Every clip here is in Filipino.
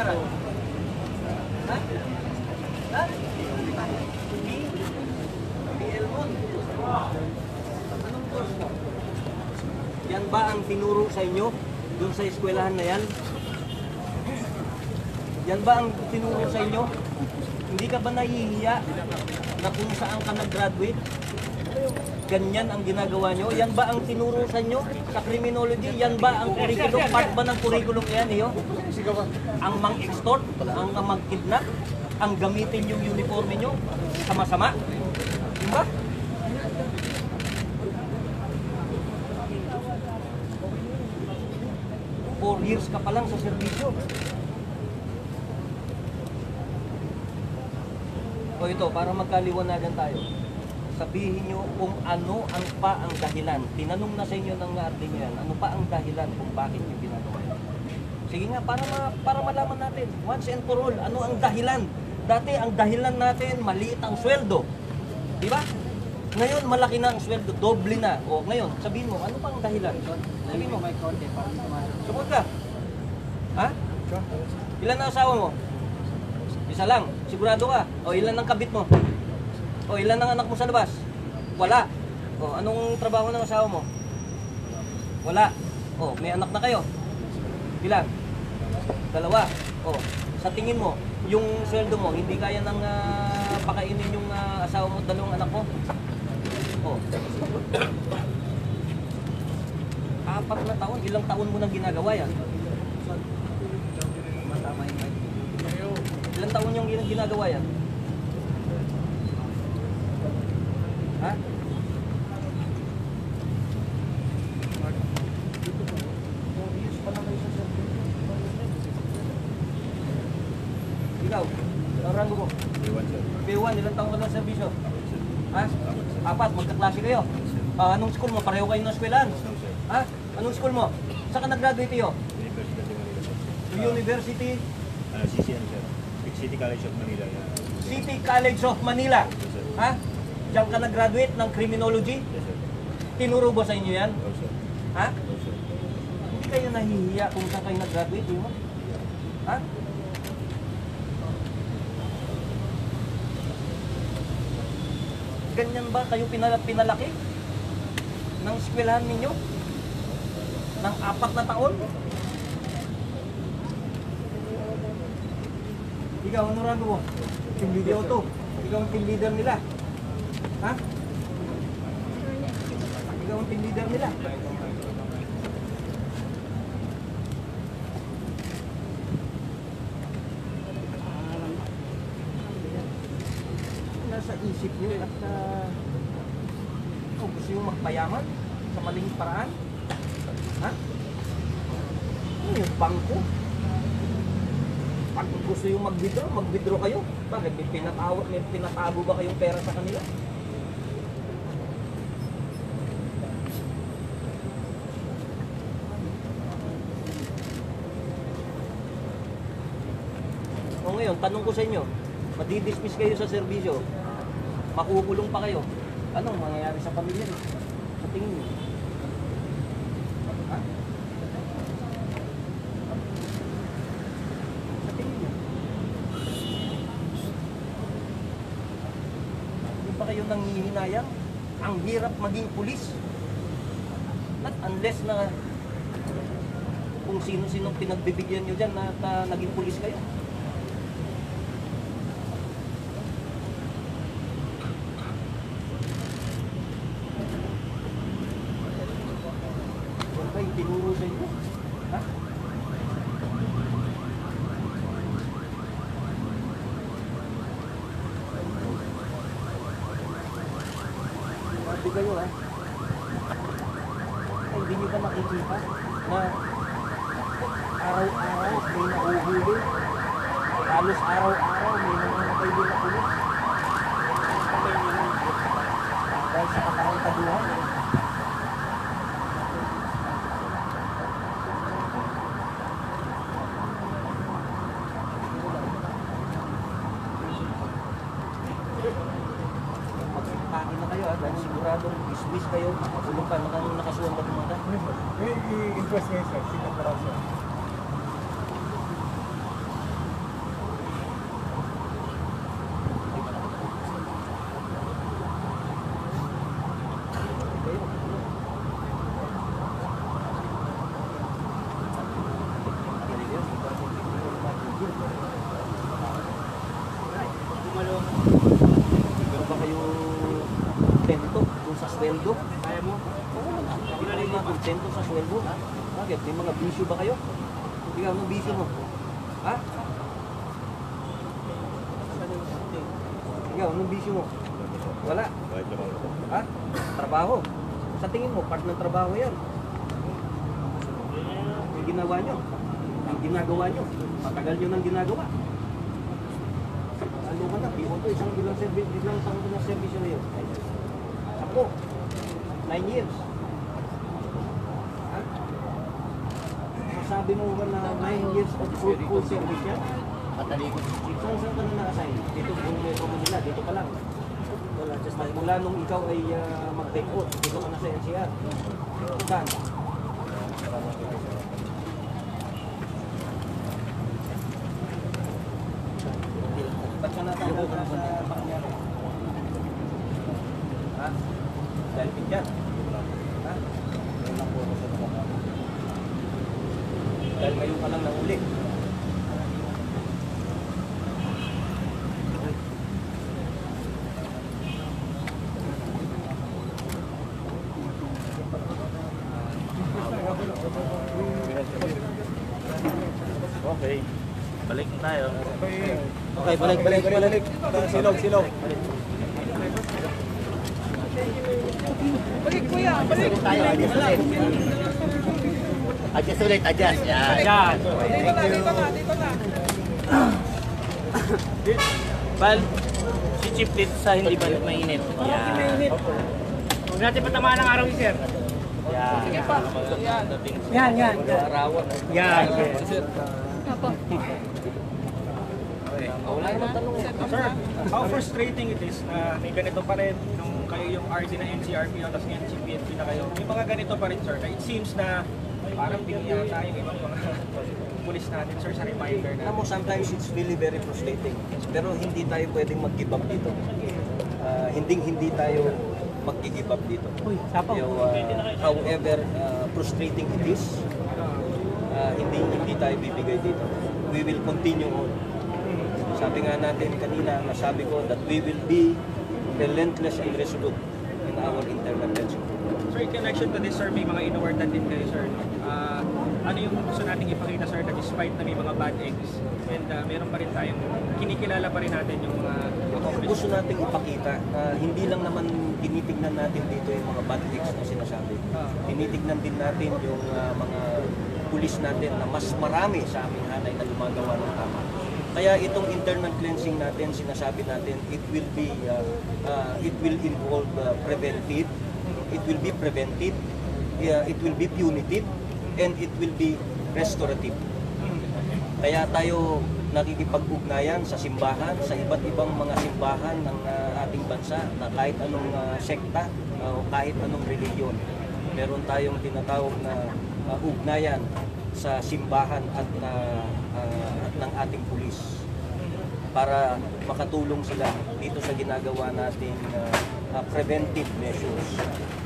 Ha? Yan ba ang tinuro sa inyo? Doon sa eskwelahan na yan? Yan ba ang tinuro sa inyo? Hindi ka ba nahihiya na kung saan ka nag-graduate? Ganyan ang ginagawa nyo? Yan ba ang tinuro sa inyo sa criminology? Yan ba ang curriculum? Part ba ng curriculum yan iyo? Ang mang-extort? Ang mang-kidnap? Ang gamitin yung uniforme nyo? Sama-sama? Diba? Four years ka pa lang sa serbisyo. O ito, para magkaliwanagan tayo. Sabihin nyo kung ano ang pa ang dahilan. Tinanong na sa inyo ng arte nyo yan, ano pa ang dahilan kung bakit nyo ginagawa yan. Sige nga, para, ma, para malaman natin, once and for all, ano ang dahilan. Dati ang dahilan natin, maliit ang sweldo. Di ba? Ngayon, malaki na ang sweldo, doble na. O ngayon, sabihin mo, ano pa ang dahilan? Sabihin mo, may konti pa. Sumod ka. Ha? Ilan na asawa mo? Isa lang. Sigurado ka. O ilan ang kabit mo? O ilan ang anak mo sa labas? Wala. O anong trabaho ng asawa mo? Wala. O may anak na kayo? Ilan? Dalawa. O sa tingin mo, yung sweldo mo, hindi kaya nang ah, pakainin yung ah, asawa mo at dalawang anak mo? O. Apat na taon, ilang taon mo nang ginagawa yan? Ilang taon yung gin- ginagawa yan? Ha? Ikaw, ang rango mo? B1, ilang taon ka lang sa servisyo? Ha? Apat, magkaklase kayo? Ah, anong school mo? Pareho kayo ng eskwelahan? Ha? Anong school mo? Saan ka nag-graduate iyo? University Uh, CCN sir. Big City College of Manila. Yeah. City College of Manila. Sir. Ha? Diyan ka nag-graduate ng criminology? Yes sir. Tinuro ba sa inyo yan? No sir. Ha? No sir. Hindi kayo nahihiya kung saan kayo nag-graduate, di mo? Ha? Ganyan ba kayo pinala pinalaki? Ng eskwelahan ninyo? Ng apat na taon? Ikaw, ano rango mo? Team leader to. Ikaw ang team leader nila. Ha? Ikaw ang team leader nila. nasa isip nyo at uh, oh, gusto yung magpayaman sa maling paraan? Ha? Ano yung bangko? Pag gusto yung mag-withdraw, mag-withdraw kayo. Bakit? May pinatawa, may pinatago ba kayong pera sa kanila? Ngayon, tanong ko sa inyo, madidismiss kayo sa serbisyo, makukulong pa kayo. Anong mangyayari sa pamilya niyo? Sa tingin niyo? Pa kayo nangihinayang? Ang hirap maging pulis. Not unless na kung sino-sino pinagbibigyan nyo dyan na, na naging pulis kayo. Kayo tinuro sa inyo. Ha? Sabi kayo ha. Ay, hindi nyo ba nakikita na araw-araw may nahuhuli? Halos araw-araw may request ngayon sir, sikat na raw sir. Meron ba kayo tento kung sa sweldo? Kaya mo? Oo naman. Hindi na rin mga tento sa sweldo. Bakit? May mga bisyo ba kayo? Ikaw, anong bisyo mo? Ha? Ikaw, anong bisyo mo? Wala. Ha? Trabaho. Sa tingin mo, part ng trabaho yan. Yung ginawa nyo. Yung ginagawa nyo. Matagal nyo nang ginagawa. Ano ka na? Pivoto, isang bilang service, bilang ko na service na yun. Ako. Nine years. Masabi mo ba na nine years of full, service yan? Patalikod. Saan saan ka na na-assign? Dito kung may Manila, dito ka lang. Wala, just like mula nung ikaw ay uh, mag-take out, dito ka na sa NCR. Saan? Ba't ka natanggal ka na sa Panyari? Ha? Dahil pinggan? Ha? Dahil ngayon ka lang nahuli. Okay. Balik na tayo. Okay, balik, balik, balik. Silog, silog. Tayo, adjust ulit. Adjust ulit, adjust. Yan. Yan. Bal, si Chip dito sa hindi ba mainit. Yan. Huwag natin patamaan ng araw Sir. Yan. Sige pa. Yan, yan. Yan. Naman tanong. Sir, how frustrating it is na may ganito pa rin nung kayo yung RD na NCRPO tapos ngayon GPNP na kayo. May mga ganito pa rin sir na it seems na parang bingi yata yung ibang mga pulis natin sir sa reminder na Alam mo, sometimes it's really very frustrating. Pero hindi tayo pwedeng mag-give up dito. Ah, hindi hindi tayo mag-give up dito. Yung, ah, however ah, frustrating it is, ah, hindi hindi tayo bibigay dito. We will continue on. Sabi nga natin kanina, nasabi ko that we will be relentless and resolute in our internal tension. Sir, in connection to this, sir, may mga inuwartan din kayo, sir. Ah, ano yung gusto nating ipakita, sir, na despite na may mga bad eggs, and ah, meron pa rin tayong, kinikilala pa rin natin yung mga gusto accomplishments. nating ipakita na hindi lang naman tinitignan natin dito yung mga bad eggs na sinasabi. Ah. Tinitignan din natin yung ah, mga pulis natin na mas marami sa aming hanay na gumagawa ng tama. Kaya itong internal cleansing natin, sinasabi natin, it will be, ah, ah, it will involve ah, preventive, it will be preventive, yeah, it will be punitive, and it will be restorative. Kaya tayo nakikipag-ugnayan sa simbahan, sa iba't ibang mga simbahan ng ah, ating bansa na kahit anong ah, sekta ah, o kahit anong reliyon. Meron tayong tinatawag na ah, ugnayan sa simbahan at, at ng ating pulis para makatulong sila dito sa ginagawa nating ah, ah, preventive measures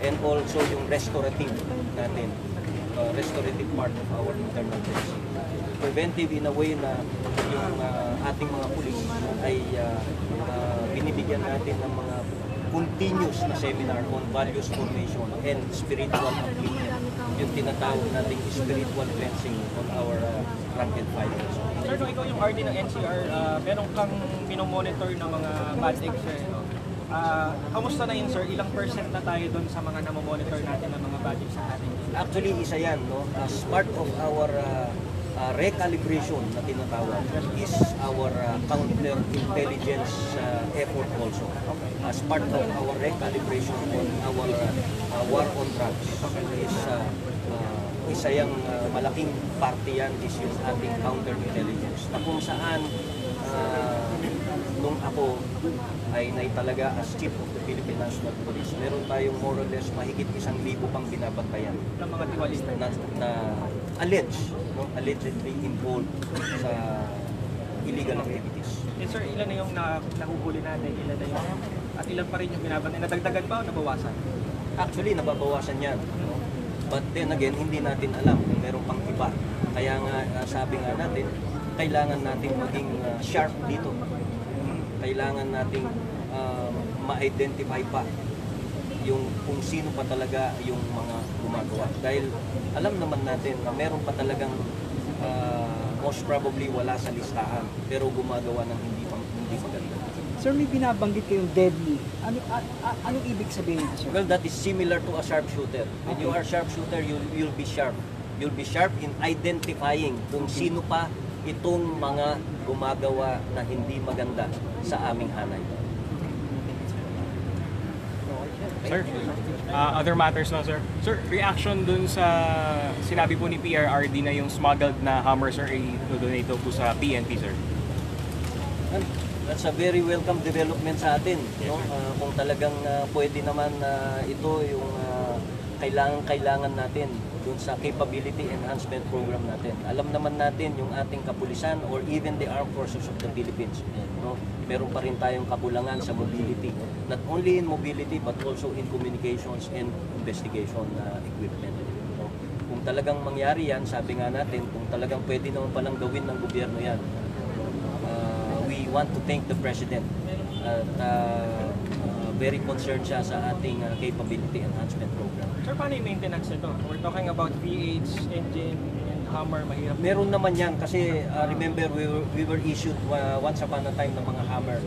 and also yung restorative natin uh, restorative part of our internal policy. Preventive in a way na yung uh, ating mga pulis ay uh, uh, binibigyan natin ng mga continuous na seminar on values formation and spiritual upliftment. Yung tinatawag nating spiritual cleansing on our uh, rank and file. Sir, nung ikaw yung RD ng NCR, ah, meron kang minomonitor ng mga bad eggs, sir. no? Ah, kamusta na yun, sir? Ilang percent na tayo doon sa mga namomonitor natin ng mga bad eggs sa atin? Actually, isa yan, no? As part of our uh, uh, recalibration na tinatawag is our uh, counter-intelligence uh, effort also. As part of our recalibration on our uh, uh, war on drugs is uh, uh, isa yung uh, malaking parte yan is yung ating counter-intelligence na kung saan uh, nung ako ay naitalaga as chief of the Philippine National Police, meron tayong more or less mahigit isang libo pang binabantayan Ng mga tiwalista. na, na alleged, no? allegedly involved sa illegal activities. And sir, ilan na yung na, nahuhuli natin? Ilan na yung, at ilan pa rin yung binabantay? Nadagdagan ba o nabawasan? Actually, nababawasan yan. No? But then again, hindi natin alam kung meron pang iba. Kaya nga, uh, sabi nga natin, kailangan natin maging uh, sharp dito. Kailangan nating uh, ma-identify pa yung kung sino pa talaga yung mga gumagawa. Dahil alam naman natin na meron pa talagang ah, most probably wala sa listahan pero gumagawa ng hindi pa hindi maganda. Sir, may binabanggit kayong deadly. Ano, a- a- anong ibig sabihin nito, sir? Well, that is similar to a sharpshooter. When you are sharpshooter, you'll, you'll be sharp. You'll be sharp in identifying kung sino pa itong mga gumagawa na hindi maganda sa aming hanay. Sir, uh, other matters na sir. Sir, reaction dun sa sinabi po ni PRRD na yung smuggled na Hummer sir ay donate po sa PNP sir. That's a very welcome development sa atin. no? Ah, kung talagang ah, pwede naman na ito yung ah, kailangan-kailangan natin dun sa capability enhancement program natin. Alam naman natin yung ating kapulisan or even the armed forces of the Philippines. No? Meron pa rin tayong kakulangan sa mobility. Not only in mobility but also in communications and investigation na equipment. No? Kung talagang mangyari yan, sabi nga natin, kung talagang pwede naman palang gawin ng gobyerno yan, uh, we want to thank the President at uh, uh, very concerned siya sa ating uh, capability enhancement program. Sir, paano yung maintenance nito? We're talking about V8, engine, and Hummer, mahirap. Meron naman yan kasi uh, remember we were, we were issued uh, once upon a time ng mga hammer.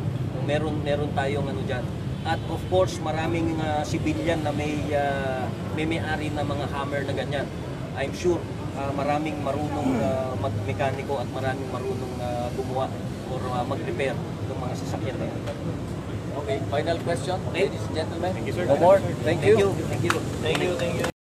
Meron meron tayong ano diyan. At of course, maraming uh, civilian na may uh, may may-ari na mga hammer na ganyan. I'm sure uh, maraming marunong uh, magmekaniko at maraming marunong uh, gumawa or uh, mag-repair ng mga sasakyan na yan. Okay, final question, ladies and gentlemen. Thank you, sir. No more. Thank you. Thank you. Thank you, thank you.